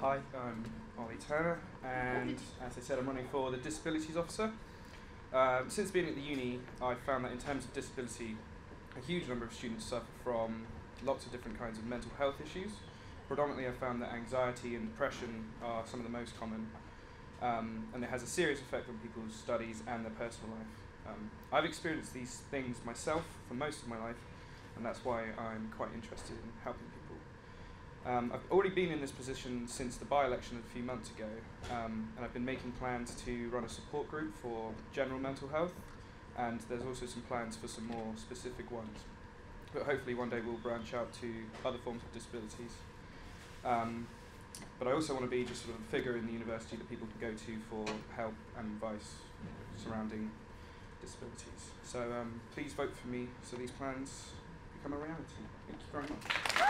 Hi, I'm Ollie Turner, and as I said, I'm running for the Disabilities Officer. Um, since being at the uni, I've found that in terms of disability, a huge number of students suffer from lots of different kinds of mental health issues. Predominantly, I've found that anxiety and depression are some of the most common, um, and it has a serious effect on people's studies and their personal life. Um, I've experienced these things myself for most of my life, and that's why I'm quite interested in helping people. Um, I've already been in this position since the by-election a few months ago, um, and I've been making plans to run a support group for general mental health, and there's also some plans for some more specific ones. But hopefully one day we'll branch out to other forms of disabilities. Um, but I also want to be just sort of a figure in the university that people can go to for help and advice surrounding disabilities. So um, please vote for me so these plans become a reality. Thank you very much.